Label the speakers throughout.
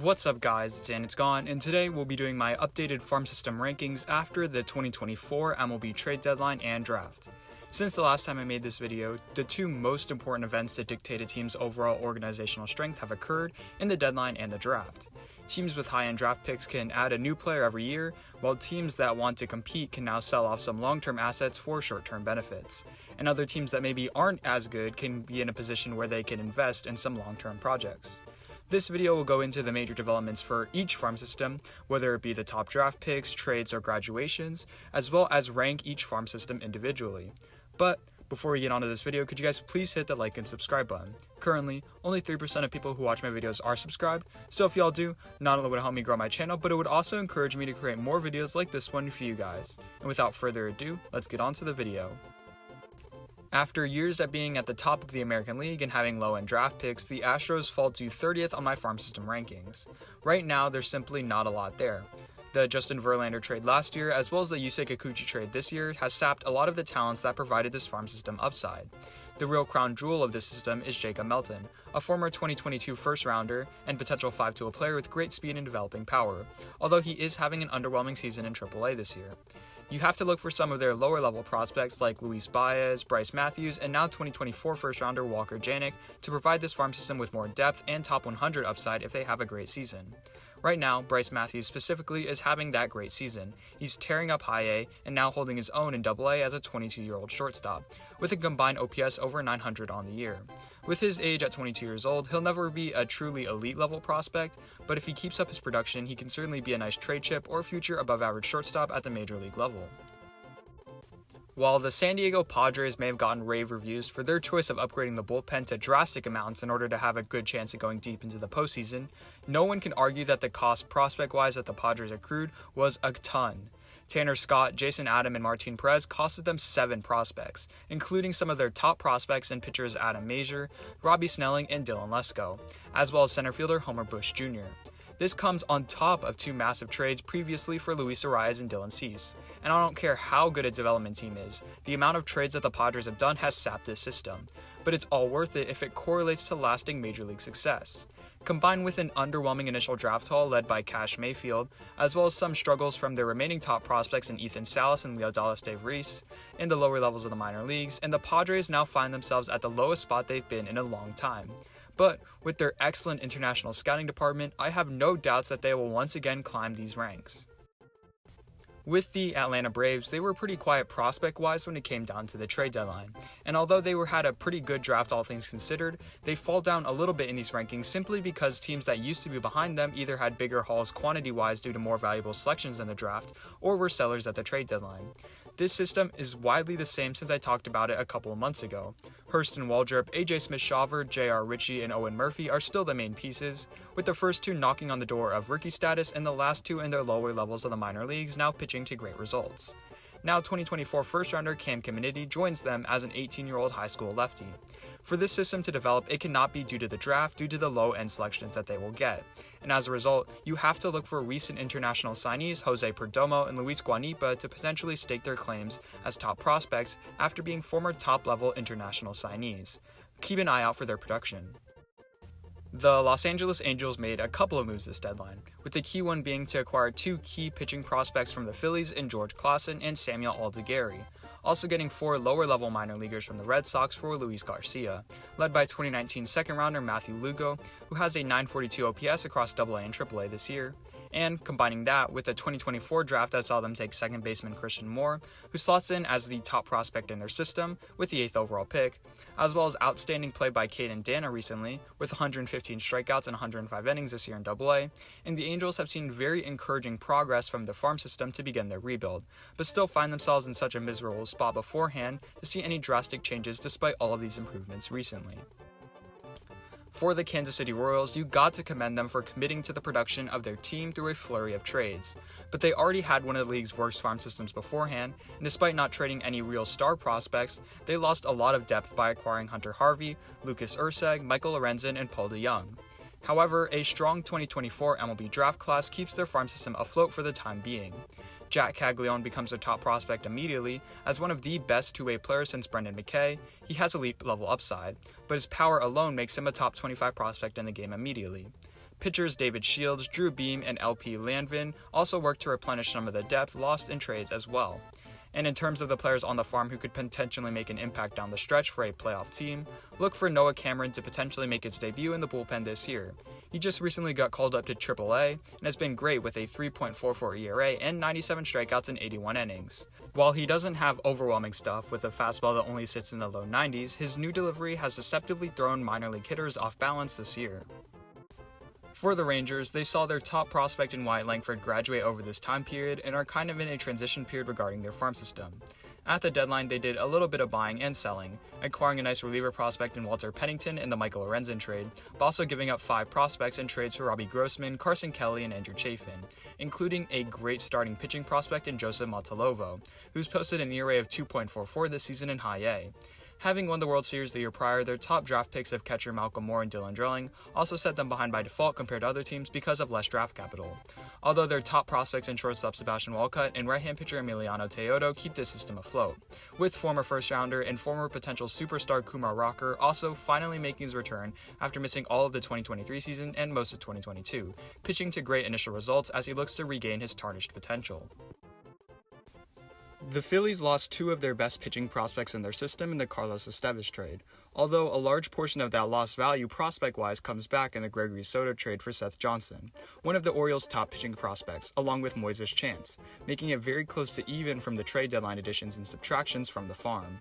Speaker 1: What's up guys, it's And It's Gone, and today we'll be doing my updated farm system rankings after the 2024 MLB trade deadline and draft. Since the last time I made this video, the two most important events that dictate a team's overall organizational strength have occurred in the deadline and the draft. Teams with high-end draft picks can add a new player every year, while teams that want to compete can now sell off some long-term assets for short-term benefits. And other teams that maybe aren't as good can be in a position where they can invest in some long-term projects. This video will go into the major developments for each farm system, whether it be the top draft picks, trades, or graduations, as well as rank each farm system individually. But before we get onto this video, could you guys please hit the like and subscribe button? Currently, only 3% of people who watch my videos are subscribed, so if y'all do, not only would it help me grow my channel, but it would also encourage me to create more videos like this one for you guys. And without further ado, let's get on to the video. After years at being at the top of the American League and having low end draft picks, the Astros fall to 30th on my farm system rankings. Right now, there's simply not a lot there. The Justin Verlander trade last year, as well as the Yusei Kikuchi trade this year, has sapped a lot of the talents that provided this farm system upside. The real crown jewel of this system is Jacob Melton, a former 2022 first rounder and potential 5 tool player with great speed and developing power, although he is having an underwhelming season in AAA this year you have to look for some of their lower level prospects like Luis Baez, Bryce Matthews, and now 2024 first rounder Walker Janek to provide this farm system with more depth and top 100 upside if they have a great season. Right now, Bryce Matthews specifically is having that great season. He's tearing up high A and now holding his own in double A as a 22 year old shortstop, with a combined OPS over 900 on the year. With his age at 22 years old, he'll never be a truly elite level prospect, but if he keeps up his production, he can certainly be a nice trade chip or future above average shortstop at the major league level. While the San Diego Padres may have gotten rave reviews for their choice of upgrading the bullpen to drastic amounts in order to have a good chance of going deep into the postseason, no one can argue that the cost prospect wise that the Padres accrued was a ton. Tanner Scott, Jason Adam, and Martin Perez costed them seven prospects, including some of their top prospects and pitchers Adam Mazur, Robbie Snelling, and Dylan Lesko, as well as center fielder Homer Bush Jr. This comes on top of two massive trades previously for Luis Arraez and Dylan Cease. And I don't care how good a development team is, the amount of trades that the Padres have done has sapped this system. But it's all worth it if it correlates to lasting major league success. Combined with an underwhelming initial draft haul led by Cash Mayfield, as well as some struggles from their remaining top prospects in Ethan Salas and Leodalis De Vries, in the lower levels of the minor leagues, and the Padres now find themselves at the lowest spot they've been in a long time. But with their excellent international scouting department, I have no doubts that they will once again climb these ranks. With the Atlanta Braves, they were pretty quiet prospect wise when it came down to the trade deadline. And although they were had a pretty good draft all things considered, they fall down a little bit in these rankings simply because teams that used to be behind them either had bigger hauls quantity wise due to more valuable selections in the draft or were sellers at the trade deadline. This system is widely the same since I talked about it a couple of months ago. Hurston Waldrep, AJ Smith Shawver, JR Ritchie, and Owen Murphy are still the main pieces, with the first two knocking on the door of rookie status and the last two in their lower levels of the minor leagues now pitching to great results. Now 2024 first rounder Cam Caminiti joins them as an 18 year old high school lefty. For this system to develop, it cannot be due to the draft due to the low end selections that they will get. And as a result, you have to look for recent international signees Jose Perdomo and Luis Guanipa to potentially stake their claims as top prospects after being former top level international signees. Keep an eye out for their production. The Los Angeles Angels made a couple of moves this deadline, with the key one being to acquire two key pitching prospects from the Phillies in George Klassen and Samuel Aldegheri, also getting four lower level minor leaguers from the Red Sox for Luis Garcia, led by 2019 second rounder Matthew Lugo, who has a 942 OPS across AA and AAA this year, and combining that with the 2024 draft that saw them take second baseman Christian Moore, who slots in as the top prospect in their system with the 8th overall pick, as well as outstanding play by Caden Dana recently with 115 strikeouts and 105 innings this year in AA, and the Angels have seen very encouraging progress from the farm system to begin their rebuild, but still find themselves in such a miserable spot beforehand to see any drastic changes despite all of these improvements recently. For the Kansas City Royals, you got to commend them for committing to the production of their team through a flurry of trades. But they already had one of the league's worst farm systems beforehand, and despite not trading any real star prospects, they lost a lot of depth by acquiring Hunter Harvey, Lucas Erceg, Michael Lorenzen, and Paul DeJong. However, a strong 2024 MLB draft class keeps their farm system afloat for the time being. Jack Caglianone becomes a top prospect immediately. As one of the best two way players since Brendan McKay, he has elite level upside, but his power alone makes him a top 25 prospect in the game immediately. Pitchers David Shields, Drew Beam, and LP Langevin also worked to replenish some of the depth lost in trades as well. And in terms of the players on the farm who could potentially make an impact down the stretch for a playoff team, look for Noah Cameron to potentially make his debut in the bullpen this year. He just recently got called up to AAA and has been great with a 3.44 ERA and 97 strikeouts in 81 innings. While he doesn't have overwhelming stuff with a fastball that only sits in the low 90s, his new delivery has deceptively thrown minor league hitters off balance this year. For the Rangers, they saw their top prospect in Wyatt Langford graduate over this time period and are kind of in a transition period regarding their farm system. At the deadline, they did a little bit of buying and selling, acquiring a nice reliever prospect in Walter Pennington in the Michael Lorenzen trade, but also giving up five prospects in trades for Robbie Grossman, Carson Kelly, and Andrew Chafin, including a great starting pitching prospect in Joseph Montalvo, who's posted an ERA of 2.44 this season in High A. Having won the World Series the year prior, their top draft picks of catcher Malcolm Moore and Dylan Dreiling also set them behind by default compared to other teams because of less draft capital. Although their top prospects in shortstop Sebastian Walcott and right hand pitcher Emiliano Teodo keep the system afloat, with former first rounder and former potential superstar Kumar Rocker also finally making his return after missing all of the 2023 season and most of 2022, pitching to great initial results as he looks to regain his tarnished potential. The Phillies lost two of their best pitching prospects in their system in the Carlos Estevez trade, although a large portion of that lost value prospect wise comes back in the Gregory Soto trade for Seth Johnson, one of the Orioles' top pitching prospects, along with Moises Chace, making it very close to even from the trade deadline additions and subtractions from the farm.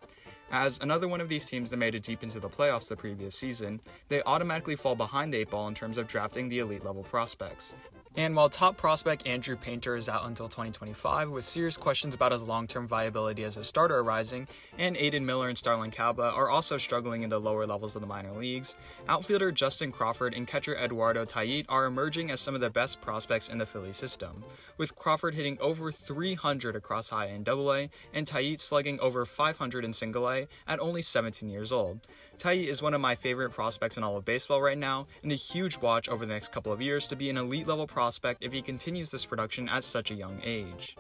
Speaker 1: As another one of these teams that made it deep into the playoffs the previous season, they automatically fall behind the eight ball in terms of drafting the elite level prospects. And while top prospect Andrew Painter is out until 2025, with serious questions about his long term viability as a starter arising, and Aidan Miller and Starlin Caba are also struggling in the lower levels of the minor leagues, outfielder Justin Crawford and catcher Eduardo Tait are emerging as some of the best prospects in the Philly system, with Crawford hitting over 300 across high and double A, and Tait slugging over 500 in single A at only 17 years old. Tait is one of my favorite prospects in all of baseball right now, and a huge watch over the next couple of years to be an elite level prospect if he continues this production at such a young age.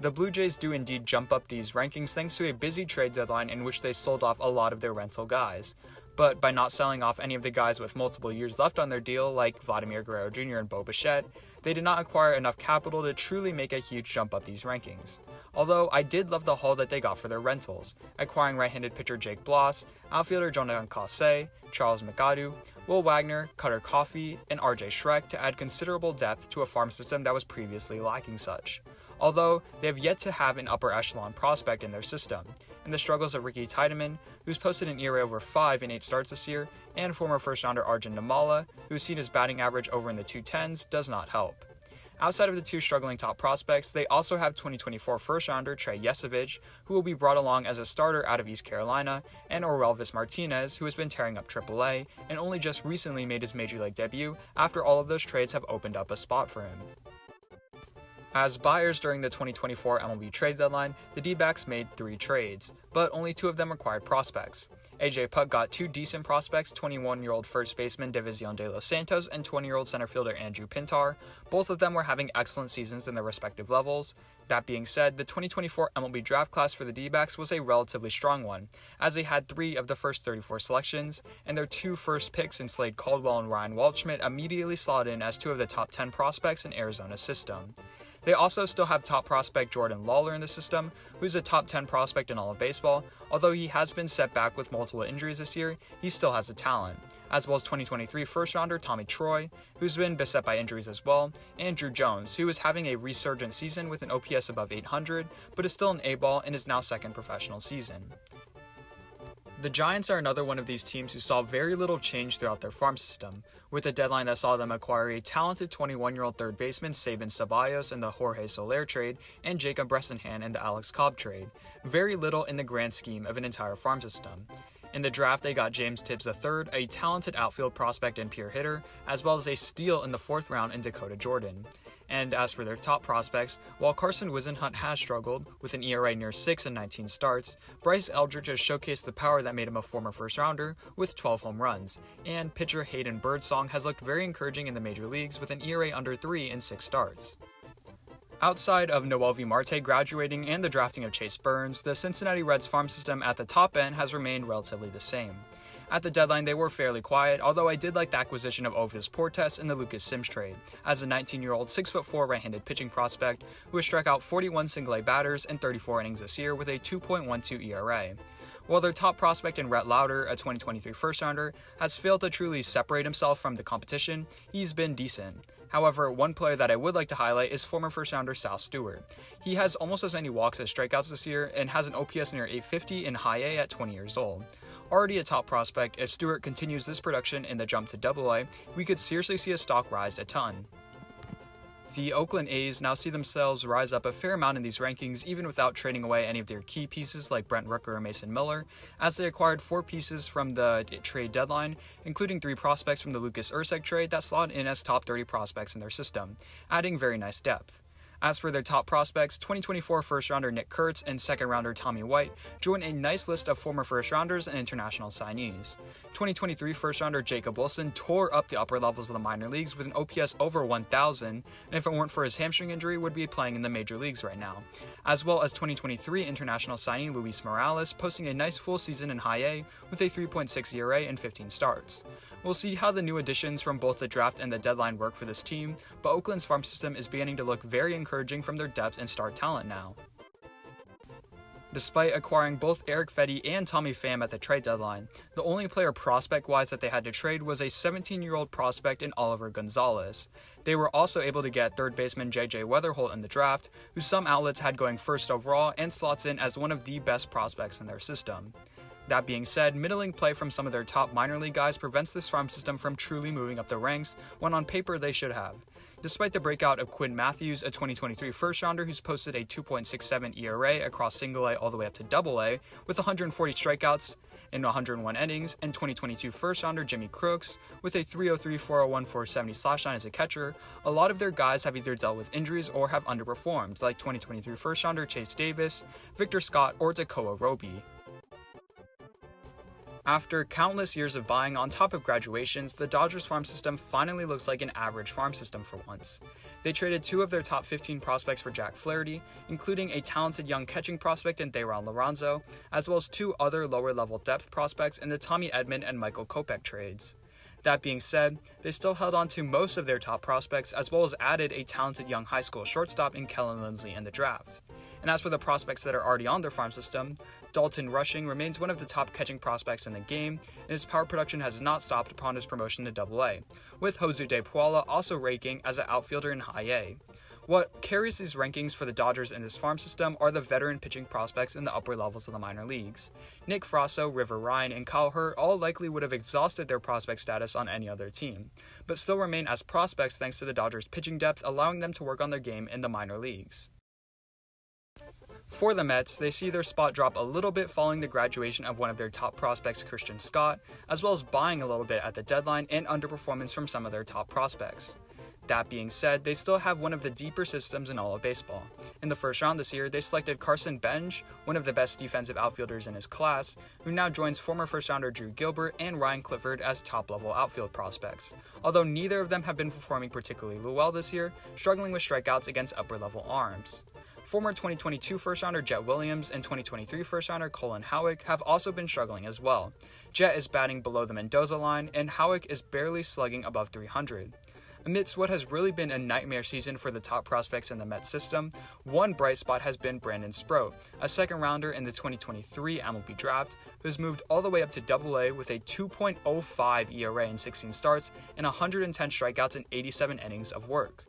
Speaker 1: The Blue Jays do indeed jump up these rankings thanks to a busy trade deadline in which they sold off a lot of their rental guys. But by not selling off any of the guys with multiple years left on their deal, like Vladimir Guerrero Jr. and Bo Bichette, they did not acquire enough capital to truly make a huge jump up these rankings. Although I did love the haul that they got for their rentals, acquiring right-handed pitcher Jake Bloss, outfielder Jonathan Clase, Charles McAdoo, Will Wagner, Cutter Coffey, and RJ Schreck to add considerable depth to a farm system that was previously lacking such. Although they have yet to have an upper echelon prospect in their system, and the struggles of Ricky Tiedemann, who's posted an ERA over 5 in 8 starts this year, and former first rounder Arjun Nimmala, who's seen his batting average over in the 210s, does not help. Outside of the two struggling top prospects, they also have 2024 first rounder Trey Yesavage, who will be brought along as a starter out of East Carolina, and Orelvis Martinez, who has been tearing up AAA and only just recently made his major league debut after all of those trades have opened up a spot for him. As buyers during the 2024 MLB trade deadline, the D backs made three trades, but only two of them required prospects. AJ Puk got two decent prospects 21 year old first baseman Deyvison de los Santos and 20 year old center fielder Andrew Pintar. Both of them were having excellent seasons in their respective levels. That being said, the 2024 MLB draft class for the D backs was a relatively strong one, as they had three of the first 34 selections, and their two first picks in Slade Caldwell and Ryan Waldschmidt immediately slotted in as two of the top 10 prospects in Arizona's system. They also still have top prospect Jordan Lawlar in the system, who's a top 10 prospect in all of baseball. Although he has been set back with multiple injuries this year, he still has the talent. As well as 2023 first rounder Tommy Troy, who's been beset by injuries as well, and Drew Jones, who is having a resurgent season with an OPS above 800, but is still an A ball in his now second professional season. The Giants are another one of these teams who saw very little change throughout their farm system, with a deadline that saw them acquire a talented 21 year old third baseman Sabin Ceballos in the Jorge Soler trade and Jacob Bresnahan in the Alex Cobb trade. Very little in the grand scheme of an entire farm system. In the draft, they got James Tibbs III, a talented outfield prospect and pure hitter, as well as a steal in the fourth round in Dakota Jordan. And as for their top prospects, while Carson Whisenhunt has struggled with an ERA near 6 in 19 starts, Bryce Eldridge has showcased the power that made him a former first rounder with 12 home runs, and pitcher Hayden Birdsong has looked very encouraging in the major leagues with an ERA under 3 in 6 starts. Outside of Noelvi Marte graduating and the drafting of Chase Burns, the Cincinnati Reds farm system at the top end has remained relatively the same. At the deadline, they were fairly quiet, although I did like the acquisition of Ovis Portes in the Lucas Sims trade, as a 19 year old 6'4 right handed pitching prospect who has struck out 41 single A batters in 34 innings this year with a 2.12 ERA. While their top prospect in Rhett Lowder, a 2023 first rounder, has failed to truly separate himself from the competition, he's been decent. However, one player that I would like to highlight is former first rounder Sal Stewart. He has almost as many walks as strikeouts this year and has an OPS near 850 in high A at 20 years old. Already a top prospect, if Stewart continues this production in the jump to Double A, we could seriously see his stock rise a ton. The Oakland A's now see themselves rise up a fair amount in these rankings, even without trading away any of their key pieces like Brent Rooker or Mason Miller, as they acquired four pieces from the trade deadline, including three prospects from the Lucas Erceg trade that slot in as top 30 prospects in their system, adding very nice depth. As for their top prospects, 2024 first rounder Nick Kurtz and second rounder Tommy White join a nice list of former first rounders and international signees. 2023 first rounder Jacob Wilson tore up the upper levels of the minor leagues with an OPS over 1,000, and if it weren't for his hamstring injury, would be playing in the major leagues right now. As well as 2023 international signing Luis Morales posting a nice full season in high A with a 3.6 ERA and 15 starts. We'll see how the new additions from both the draft and the deadline work for this team, but Oakland's farm system is beginning to look very encouraging from their depth and star talent now. Despite acquiring both Eric Fedde and Tommy Pham at the trade deadline, the only player prospect wise that they had to trade was a 17 year old prospect in Oliver Gonzalez. They were also able to get third baseman JJ Wetherholt in the draft, who some outlets had going first overall and slots in as one of the best prospects in their system. That being said, middling play from some of their top minor league guys prevents this farm system from truly moving up the ranks when on paper they should have. Despite the breakout of Quinn Mathews, a 2023 first rounder who's posted a 2.67 ERA across single A all the way up to double A, with 140 strikeouts in 101 innings, and 2022 first rounder Jimmy Crooks with a 303 401 470 slash line as a catcher, a lot of their guys have either dealt with injuries or have underperformed, like 2023 first rounder Chase Davis, Victor Scott, or Tekoah Roby. After countless years of buying on top of graduations, the Dodgers farm system finally looks like an average farm system for once. They traded two of their top 15 prospects for Jack Flaherty, including a talented young catching prospect in Thayron Liranzo, as well as two other lower level depth prospects in the Tommy Edman and Michael Kopech trades. That being said, they still held on to most of their top prospects as well as added a talented young high school shortstop in Kellon Lindsey in the draft. And as for the prospects that are already on their farm system, Dalton Rushing remains one of the top catching prospects in the game, and his power production has not stopped upon his promotion to AA, with Josue De Paula also ranking as an outfielder in high A. What carries these rankings for the Dodgers in this farm system are the veteran pitching prospects in the upper levels of the minor leagues. Nick Frasso, River Ryan, and Kyle Hurt all likely would have exhausted their prospect status on any other team, but still remain as prospects thanks to the Dodgers' pitching depth, allowing them to work on their game in the minor leagues. For the Mets, they see their spot drop a little bit following the graduation of one of their top prospects, Christian Scott, as well as buying a little bit at the deadline and underperformance from some of their top prospects. That being said, they still have one of the deeper systems in all of baseball. In the first round this year, they selected Carson Benge, one of the best defensive outfielders in his class, who now joins former first rounder Drew Gilbert and Ryan Clifford as top level outfield prospects. Although neither of them have been performing particularly well this year, struggling with strikeouts against upper level arms. Former 2022 first rounder Jett Williams and 2023 first rounder Colin Houck have also been struggling as well. Jett is batting below the Mendoza line, and Houck is barely slugging above 300. Amidst what has really been a nightmare season for the top prospects in the Mets system, one bright spot has been Brandon Sproat, a second rounder in the 2023 MLB draft, who has moved all the way up to AA with a 2.05 ERA in 16 starts and 110 strikeouts in 87 innings of work.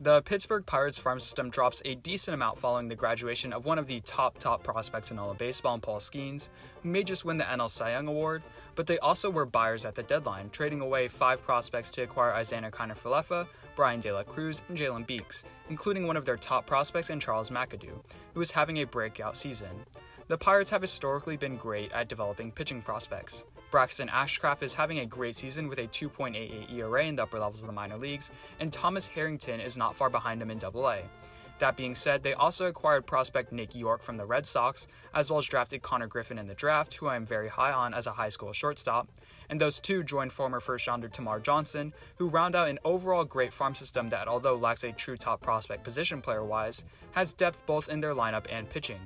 Speaker 1: The Pittsburgh Pirates farm system drops a decent amount following the graduation of one of the top top prospects in all of baseball, Paul Skenes, who may just win the NL Cy Young Award, but they also were buyers at the deadline, trading away five prospects to acquire Isiah Kiner-Falefa, Bryan De La Cruz, and Jalen Beeks, including one of their top prospects in Charles McAdoo, who is having a breakout season. The Pirates have historically been great at developing pitching prospects. Braxton Ashcraft is having a great season with a 2.88 ERA in the upper levels of the minor leagues, and Thomas Harrington is not far behind him in AA. That being said, they also acquired prospect Nick Yorke from the Red Sox, as well as drafted Konnor Griffin in the draft, who I am very high on as a high school shortstop. And those two joined former first rounder Termarr Johnson, who round out an overall great farm system that, although lacks a true top prospect position player wise, has depth both in their lineup and pitching.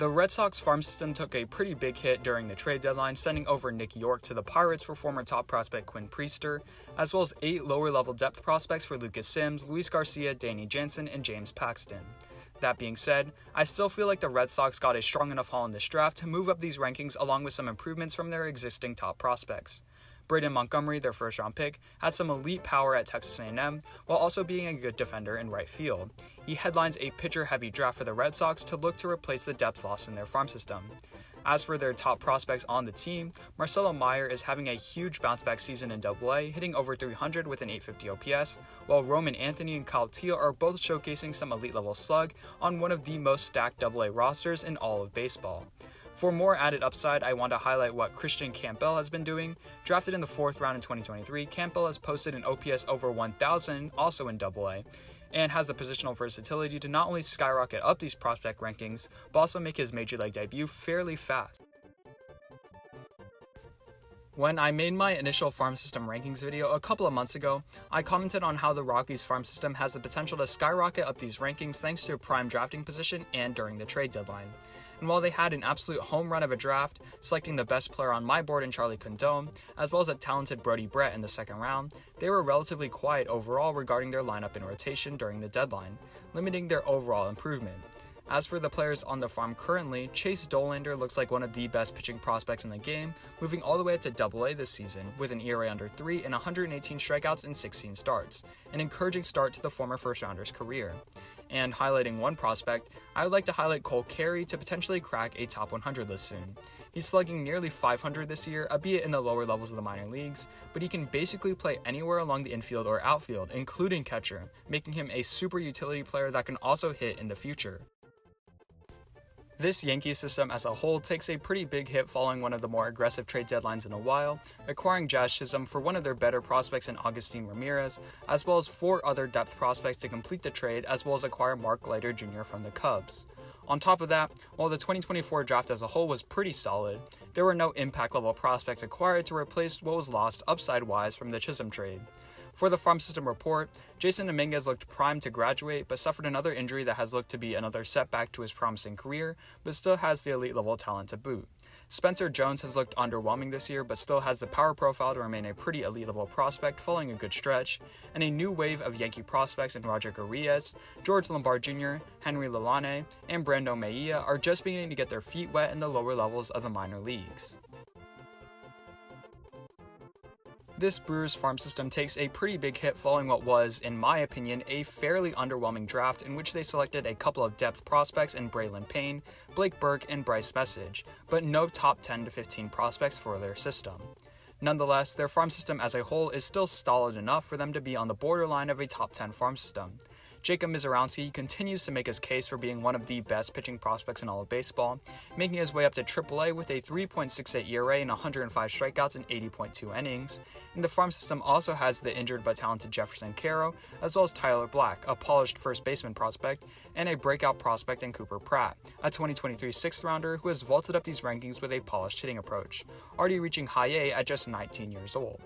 Speaker 1: The Red Sox farm system took a pretty big hit during the trade deadline, sending over Nick Yorke to the Pirates for former top prospect Quinn Priester, as well as eight lower level depth prospects for Lucas Sims, Luis Garcia, Danny Jansen, and James Paxton. That being said, I still feel like the Red Sox got a strong enough haul in this draft to move up these rankings along with some improvements from their existing top prospects. Braden Montgomery, their first round pick, had some elite power at Texas A&M while also being a good defender in right field. He headlines a pitcher-heavy draft for the Red Sox to look to replace the depth loss in their farm system. As for their top prospects on the team, Marcelo Mayer is having a huge bounce back season in AA, hitting over 300 with an 850 OPS, while Roman Anthony and Kyle Teel are both showcasing some elite level slug on one of the most stacked AA rosters in all of baseball. For more added upside, I want to highlight what Kristian Campbell has been doing. Drafted in the fourth round in 2023, Campbell has posted an OPS over 1,000, also in AA, and has the positional versatility to not only skyrocket up these prospect rankings, but also make his major league debut fairly fast. When I made my initial farm system rankings video a couple of months ago, I commented on how the Rockies farm system has the potential to skyrocket up these rankings thanks to a prime drafting position and during the trade deadline. And while they had an absolute home run of a draft, selecting the best player on my board in Charlie Condon, as well as a talented Brody Brecht in the second round, they were relatively quiet overall regarding their lineup and rotation during the deadline, limiting their overall improvement. As for the players on the farm currently, Chase Dollander looks like one of the best pitching prospects in the game, moving all the way up to AA this season with an ERA under 3 and 118 strikeouts in 16 starts, an encouraging start to the former first rounder's career and highlighting one prospect, I would like to highlight Cole Carrigg to potentially crack a top 100 list soon. He's slugging nearly 500 this year, albeit in the lower levels of the minor leagues, but he can basically play anywhere along the infield or outfield, including catcher, making him a super utility player that can also hit in the future. This Yankee system as a whole takes a pretty big hit following one of the more aggressive trade deadlines in a while, acquiring Jazz Chisholm for one of their better prospects in Agustin Ramirez, as well as four other depth prospects to complete the trade, as well as acquire Mark Leiter Jr. from the Cubs. On top of that, while the 2024 draft as a whole was pretty solid, there were no impact level prospects acquired to replace what was lost upside wise from the Chisholm trade. For the farm system report, Jasson Dominguez looked primed to graduate, but suffered another injury that has looked to be another setback to his promising career, but still has the elite level talent to boot. Spencer Jones has looked underwhelming this year, but still has the power profile to remain a pretty elite level prospect following a good stretch, and a new wave of Yankee prospects in Roger Gurriel, George Lombard Jr., Henry Lalane, and Brandon Mejia are just beginning to get their feet wet in the lower levels of the minor leagues. This Brewers farm system takes a pretty big hit following what was, in my opinion, a fairly underwhelming draft in which they selected a couple of depth prospects in Braylon Payne, Blake Burke, and Bryce Meccage, but no top 10 to 15 prospects for their system. Nonetheless, their farm system as a whole is still solid enough for them to be on the borderline of a top 10 farm system. Jacob Misiorowski continues to make his case for being one of the best pitching prospects in all of baseball, making his way up to AAA with a 3.68 ERA and 105 strikeouts in 80.2 innings. And the farm system also has the injured but talented Jeferson Quero, as well as Tyler Black, a polished first baseman prospect, and a breakout prospect in Cooper Pratt, a 2023 sixth rounder who has vaulted up these rankings with a polished hitting approach, already reaching high A at just 19 years old.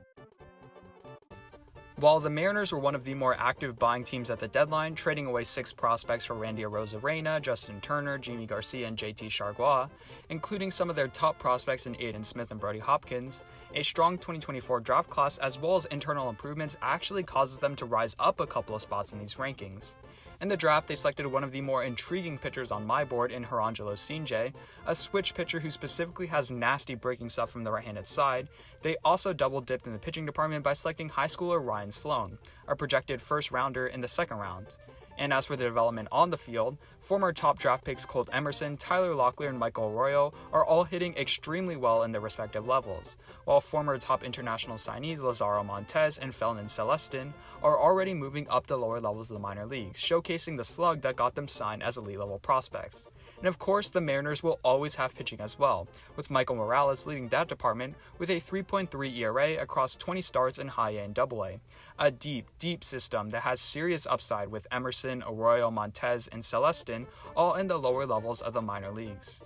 Speaker 1: While the Mariners were one of the more active buying teams at the deadline, trading away six prospects for Randy Arozarena, Justin Turner, Yimi Garcia, and JT Chargois, including some of their top prospects in Aidan Smith and Brody Hopkins, a strong 2024 draft class as well as internal improvements actually causes them to rise up a couple of spots in these rankings. In the draft, they selected one of the more intriguing pitchers on my board in Jurrangelo Cijntje, a switch pitcher who specifically has nasty breaking stuff from the right-handed side. They also double dipped in the pitching department by selecting high schooler Ryan Sloan, a projected first rounder in the second round. And as for the development on the field, former top draft picks Colt Emerson, Tyler Locklear, and Michael Arroyo are all hitting extremely well in their respective levels, while former top international signees Lazaro Montes and Felnin Celestin are already moving up the lower levels of the minor leagues, showcasing the slug that got them signed as elite level prospects. And of course, the Mariners will always have pitching as well, with Michael Morales leading that department with a 3.3 ERA across 20 starts in high A and double A. A deep, deep system that has serious upside with Emerson, Arroyo, Montes, and Celestin all in the lower levels of the minor leagues.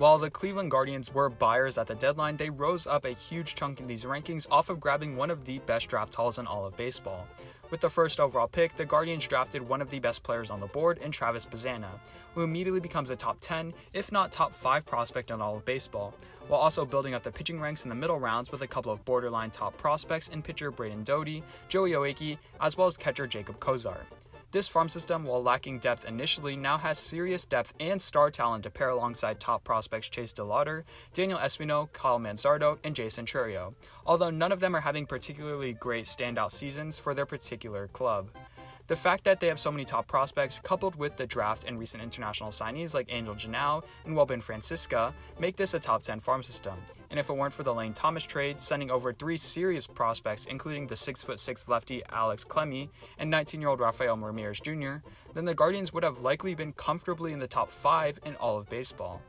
Speaker 1: While the Cleveland Guardians were buyers at the deadline, they rose up a huge chunk in these rankings off of grabbing one of the best draft hauls in all of baseball. With the first overall pick, the Guardians drafted one of the best players on the board in Travis Bazzana, who immediately becomes a top 10, if not top 5 prospect in all of baseball, while also building up the pitching ranks in the middle rounds with a couple of borderline top prospects in pitcher Braden Doty, Joey Oakie, as well as catcher Jacob Cozart. This farm system, while lacking depth initially, now has serious depth and star talent to pair alongside top prospects Chase DeLauter, Daniel Espino, Kyle Manzardo, and Jaison Chourio, although none of them are having particularly great standout seasons for their particular club. The fact that they have so many top prospects, coupled with the draft and recent international signees like Angel Genao and Wellbin Francisca, make this a top 10 farm system. And if it weren't for the Lane Thomas trade, sending over three serious prospects, including the 6'6 lefty Alex Clemmey and 19 year old Rafael Ramirez Jr., then the Guardians would have likely been comfortably in the top 5 in all of baseball.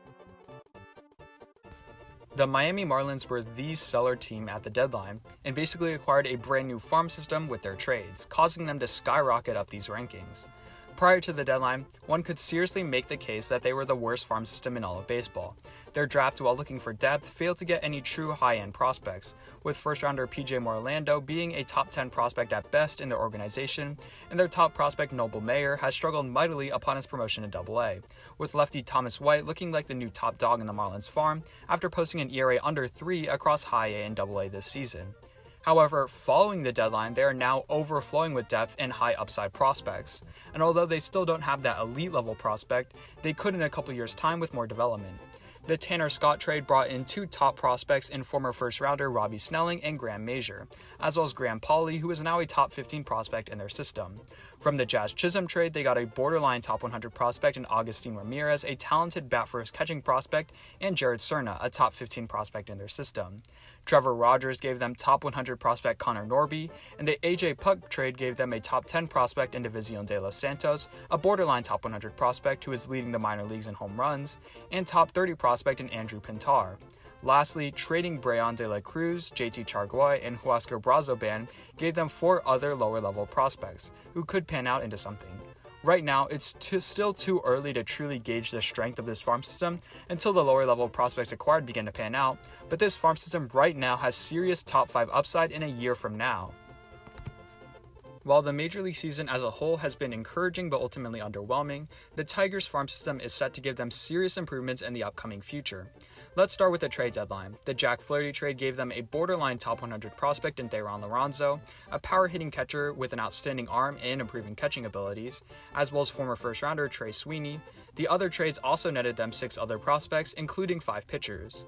Speaker 1: The Miami Marlins were the seller team at the deadline and basically acquired a brand new farm system with their trades, causing them to skyrocket up these rankings. Prior to the deadline, one could seriously make the case that they were the worst farm system in all of baseball. Their draft, while looking for depth, failed to get any true high end prospects, with first rounder PJ Orlando being a top 10 prospect at best in their organization, and their top prospect Noble Meyer has struggled mightily upon his promotion to AA, with lefty Thomas White looking like the new top dog in the Marlins farm after posting an ERA under 3 across high A and AA this season. However, following the deadline, they are now overflowing with depth and high upside prospects. And although they still don't have that elite level prospect, they could in a couple years' time with more development. The Tanner Scott trade brought in two top prospects in former first rounder Robbie Snelling and Graham Mazur, as well as Graham Pauley, who is now a top 15 prospect in their system. From the Jazz Chisholm trade, they got a borderline top 100 prospect in Agustin Ramirez, a talented bat first catching prospect, and Jared Serna, a top 15 prospect in their system. Trevor Rogers gave them top 100 prospect Connor Norby, and the AJ Puk trade gave them a top 10 prospect in Deyvison de los Santos, a borderline top 100 prospect who is leading the minor leagues in home runs, and top 30 prospect in Andrew Pintar. Lastly, trading Brayan de la Cruz, JT Chargois, and Huascar Brazoban gave them four other lower level prospects, who could pan out into something. Right now, it's t- still too early to truly gauge the strength of this farm system until the lower level prospects acquired begin to pan out, but this farm system right now has serious top 5 upside in a year from now. While the Major League season as a whole has been encouraging but ultimately underwhelming, the Tigers farm system is set to give them serious improvements in the upcoming future. Let's start with the trade deadline. The Jack Flaherty trade gave them a borderline top 100 prospect in Thayron Liranzo, a power hitting catcher with an outstanding arm and improving catching abilities, as well as former first rounder Trey Sweeney. The other trades also netted them six other prospects, including five pitchers.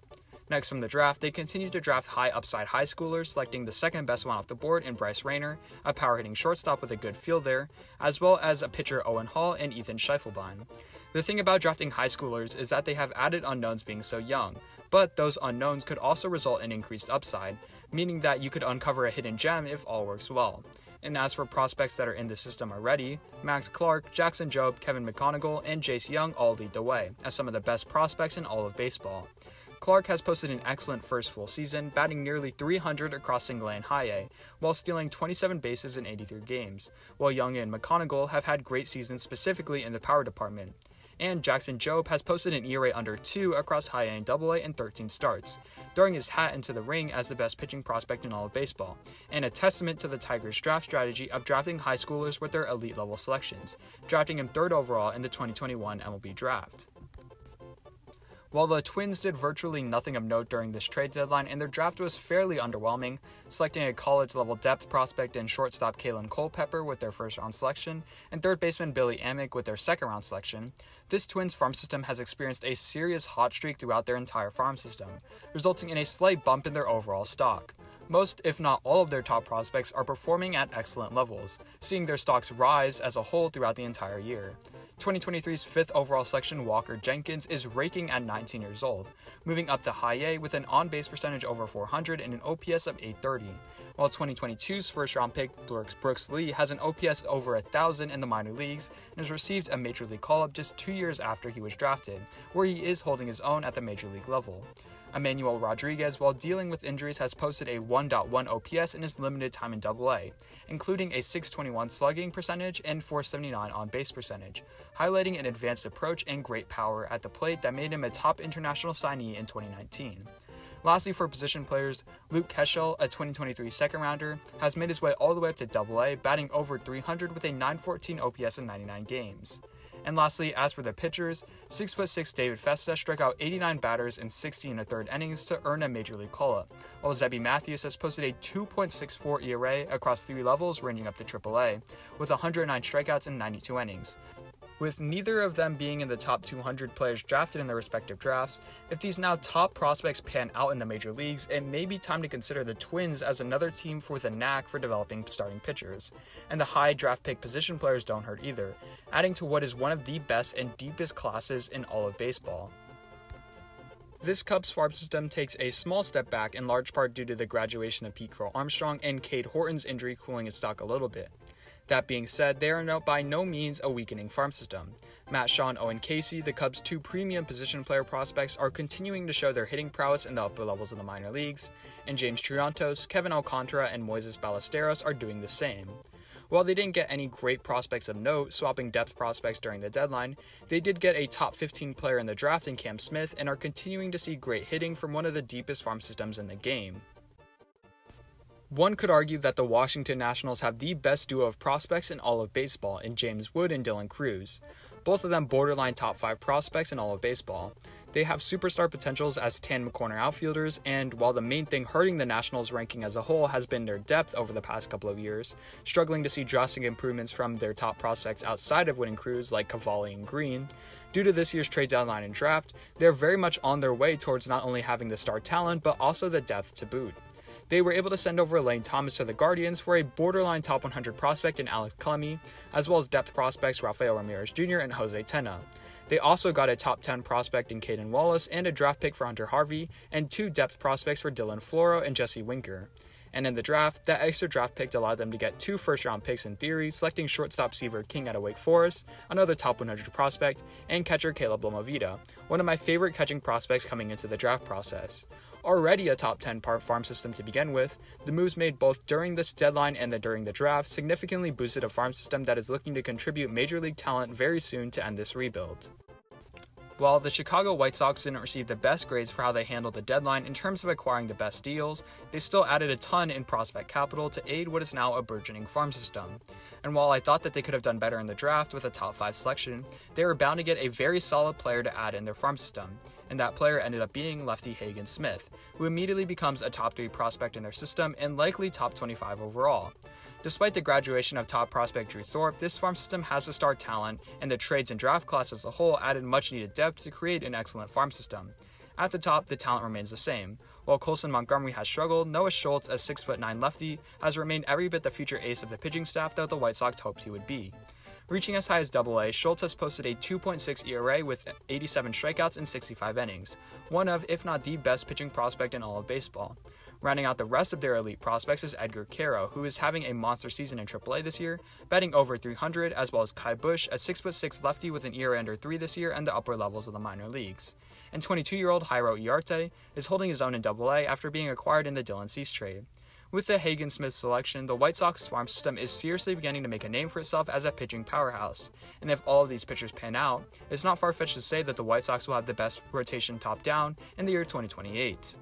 Speaker 1: Next from the draft, they continued to draft high upside high schoolers, selecting the second best one off the board in Bryce Rainer, a power hitting shortstop with a good field there, as well as a pitcher Owen Hall and Ethan Schiefelbein. The thing about drafting high schoolers is that they have added unknowns being so young, but those unknowns could also result in increased upside, meaning that you could uncover a hidden gem if all works well. And as for prospects that are in the system already, Max Clark, Jackson Jobe, Kevin McGonigle, and Jace Jung all lead the way, as some of the best prospects in all of baseball. Clark has posted an excellent first full season, batting nearly 300 across single and high A, while stealing 27 bases in 83 games, while Jung and McGonigle have had great seasons specifically in the power department and Jackson Jobe has posted an ERA under 2 across high A and double A in 13 starts, throwing his hat into the ring as the best pitching prospect in all of baseball, and a testament to the Tigers' draft strategy of drafting high schoolers with their elite level selections, drafting him third overall in the 2021 MLB draft. While the Twins did virtually nothing of note during this trade deadline and their draft was fairly underwhelming, selecting a college level depth prospect in shortstop Kaelen Culpepper with their first round selection, and third baseman Billy Amick with their second round selection, this Twins farm system has experienced a serious hot streak throughout their entire farm system, resulting in a slight bump in their overall stock. Most, if not all, of their top prospects are performing at excellent levels, seeing their stocks rise as a whole throughout the entire year. 2023's fifth overall selection, Walker Jenkins, is raking at 19 years old, moving up to high A with an on base percentage over 400 and an OPS of 830. While 2022's first round pick, Brooks, Lee, has an OPS over 1,000 in the minor leagues and has received a major league call up just two years after he was drafted, where he is holding his own at the major league level. Emmanuel Rodriguez, while dealing with injuries, has posted a 1.1 OPS in his limited time in AA, including a 621 slugging percentage and 479 on base percentage, highlighting an advanced approach and great power at the plate that made him a top international signee in 2019. Lastly, for position players, Luke Keaschall, a 2023 second rounder, has made his way all the way up to AA, batting over 300 with a 914 OPS in 99 games. And lastly, as for the pitchers, 6'6 David Festa struck out 89 batters in 16 and a third innings to earn a major league call up, while Zebby Matthews has posted a 2.64 ERA across three levels, ranging up to AAA, with 109 strikeouts in 92 innings. With neither of them being in the top 200 players drafted in their respective drafts, if these now top prospects pan out in the major leagues, it may be time to consider the Twins as another team with a knack for developing starting pitchers. And the high draft pick position players don't hurt either, adding to what is one of the best and deepest classes in all of baseball. This Cubs farm system takes a small step back in large part due to the graduation of Pete Crow Armstrong and Cade Horton's injury cooling its stock a little bit. That being said, they are no, by no means a weakening farm system. Matt Shaw, Owen Caissie, the Cubs' two premium position player prospects, are continuing to show their hitting prowess in the upper levels of the minor leagues, and James Triantos, Kevin Alcantara, and Moises Ballesteros are doing the same. While they didn't get any great prospects of note, swapping depth prospects during the deadline, they did get a top 15 player in the draft in Cam Smith and are continuing to see great hitting from one of the deepest farm systems in the game. One could argue that the Washington Nationals have the best duo of prospects in all of baseball in James Wood and Dylan Crews. Both of them borderline top 5 prospects in all of baseball. They have superstar potentials as tan corner outfielders, and while the main thing hurting the Nationals' ranking as a whole has been their depth over the past couple of years, struggling to see drastic improvements from their top prospects outside of winning crews like Cavalli and Green, due to this year's trade deadline and draft, they're very much on their way towards not only having the star talent, but also the depth to boot they were able to send over Lane Thomas to the Guardians for a borderline top 100 prospect in Alex Clemmey, as well as depth prospects Rafael Ramirez Jr. and Jose Tena. They also got a top 10 prospect in Cayden Wallace and a draft pick for Hunter Harvey, and two depth prospects for Dylan Floro and Jesse Winker. And in the draft, that extra draft pick allowed them to get two first round picks in theory, selecting shortstop Seaver King out of Wake Forest, another top 100 prospect, and catcher Caleb Lomavita, one of my favorite catching prospects coming into the draft process already a top 10 part farm system to begin with, the moves made both during this deadline and the, during the draft significantly boosted a farm system that is looking to contribute major league talent very soon to end this rebuild. While the Chicago White Sox didn't receive the best grades for how they handled the deadline in terms of acquiring the best deals, they still added a ton in prospect capital to aid what is now a burgeoning farm system. And while I thought that they could have done better in the draft with a top 5 selection, they were bound to get a very solid player to add in their farm system, and that player ended up being lefty Hagen Smith, who immediately becomes a top 3 prospect in their system and likely top 25 overall. Despite the graduation of top prospect Drew Thorpe, this farm system has the star talent, and the trades and draft class as a whole added much needed depth to create an excellent farm system. At the top, the talent remains the same. While Colson Montgomery has struggled, Noah Schultz, as a 6'9 lefty, has remained every bit the future ace of the pitching staff that the White Sox hoped he would be. Reaching as high as AA, Schultz has posted a 2.6 ERA with 87 strikeouts in 65 innings, one of, if not the best pitching prospect in all of baseball. Rounding out the rest of their elite prospects is Edgar Quero, who is having a monster season in AAA this year, batting over 300, as well as Ky Bush, a 6'6 lefty with an ERA under 3 this year and the upper levels of the minor leagues. And 22 year old Jairo Iriarte is holding his own in AA after being acquired in the Dylan Cease trade. With the Hagen Smith selection, the White Sox farm system is seriously beginning to make a name for itself as a pitching powerhouse. And if all of these pitchers pan out, it's not far fetched to say that the White Sox will have the best rotation top down in the year 2028.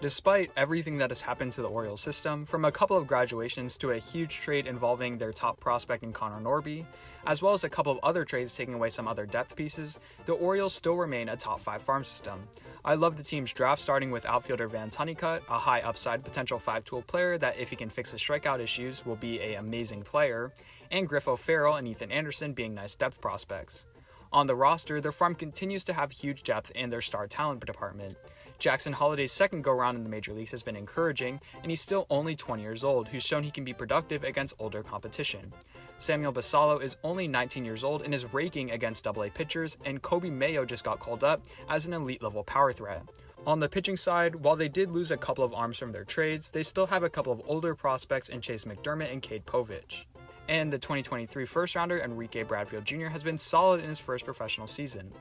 Speaker 1: Despite everything that has happened to the Orioles system, from a couple of graduations to a huge trade involving their top prospect in Connor Norby, as well as a couple of other trades taking away some other depth pieces, the Orioles still remain a top 5 farm system. I love the team's draft starting with outfielder Vance Honeycutt, a high upside potential 5 tool player that, if he can fix his strikeout issues, will be an amazing player, and Griff O'Ferrall and Ethan Anderson being nice depth prospects. On the roster, their farm continues to have huge depth in their star talent department. Jackson Holliday's second go round in the major leagues has been encouraging, and he's still only 20 years old, who's shown he can be productive against older competition. Samuel Basallo is only 19 years old and is raking against AA pitchers, and Coby Mayo just got called up as an elite level power threat. On the pitching side, while they did lose a couple of arms from their trades, they still have a couple of older prospects in Chayce McDermott and Cade Povich and the 2023 first rounder Enrique Bradfield Jr. has been solid in his first professional season.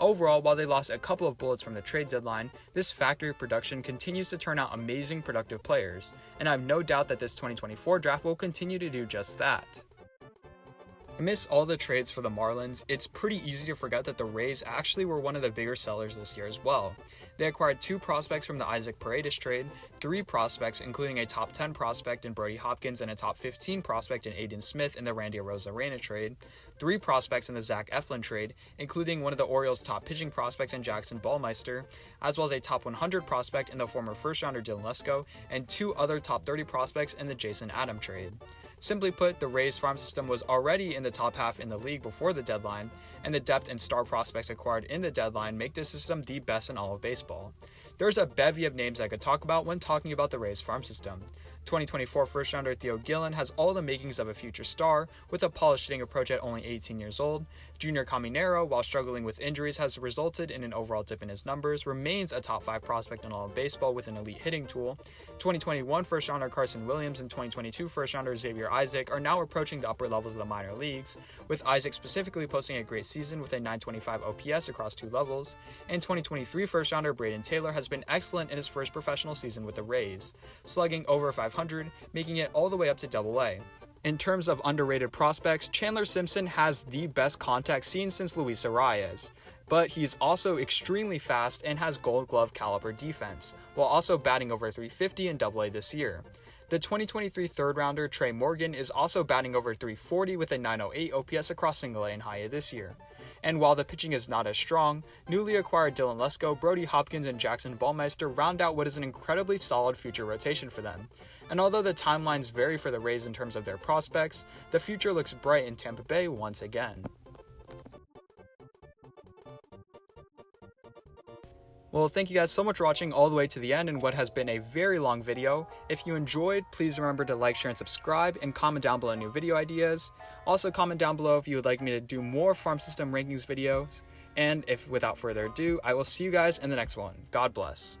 Speaker 1: Overall, while they lost a couple of bullets from the trade deadline, this factory production continues to turn out amazing productive players, and I have no doubt that this 2024 draft will continue to do just that. Amidst all the trades for the Marlins, it's pretty easy to forget that the Rays actually were one of the bigger sellers this year as well. They acquired two prospects from the Isaac Paredes trade, three prospects, including a top 10 prospect in Brody Hopkins and a top 15 prospect in Aidan Smith in the Randy Arozarena trade, three prospects in the Zach Eflin trade, including one of the Orioles' top pitching prospects in Jackson Baumeister, as well as a top 100 prospect in the former first rounder Dylan Lesko, and two other top 30 prospects in the Jason Adam trade. Simply put, the Rays farm system was already in the top half in the league before the deadline, and the depth and star prospects acquired in the deadline make this system the best in all of baseball. There's a bevy of names I could talk about when talking about the Rays farm system. 2024 first rounder Theo Gillen has all the makings of a future star, with a polished hitting approach at only 18 years old. Junior Caminero, while struggling with injuries, has resulted in an overall dip in his numbers, remains a top 5 prospect in all of baseball with an elite hitting tool. 2021 first rounder Carson Williams and 2022 first rounder Xavier Isaac are now approaching the upper levels of the minor leagues, with Isaac specifically posting a great season with a 925 OPS across two levels. And 2023 first rounder Brayden Taylor has been excellent in his first professional season with the Rays, slugging over 500 500, making it all the way up to Double A. In terms of underrated prospects, Chandler Simpson has the best contact seen since Luis Arraez, but he's also extremely fast and has gold glove caliber defense, while also batting over 350 in Double A this year. The 2023 third rounder Tre' Morgan is also batting over 340 with a 908 OPS across single A and high A this year. And while the pitching is not as strong, newly acquired Dylan Lesko, Brody Hopkins, and Jackson Baumeister round out what is an incredibly solid future rotation for them. And although the timelines vary for the Rays in terms of their prospects, the future looks bright in Tampa Bay once again. Well, thank you guys so much for watching all the way to the end in what has been a very long video. If you enjoyed, please remember to like, share, and subscribe, and comment down below new video ideas. Also, comment down below if you would like me to do more farm system rankings videos. And if without further ado, I will see you guys in the next one. God bless.